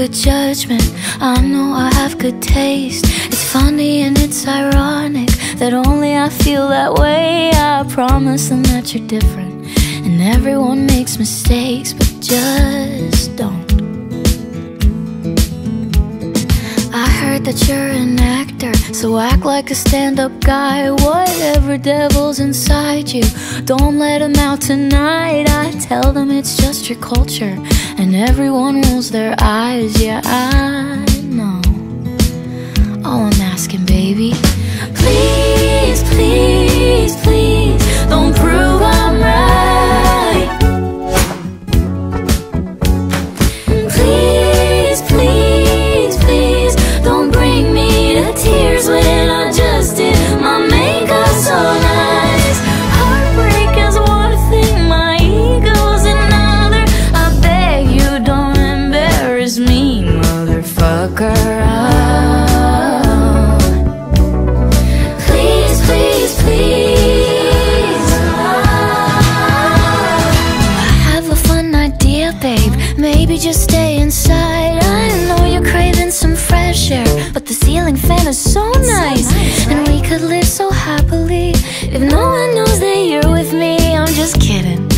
good judgment. I know I have good taste. It's funny and it's ironic that only I feel that way. I promise them that you're different. And everyone makes mistakes, but just don't. That you're an actor, so act like a stand up guy. Whatever devil's inside you, don't let him out tonight. I tell them it's just your culture, and everyone rolls their eyes. Yeah, I know. All I'm asking, baby, happily. If no one knows that you're with me, I'm just kidding.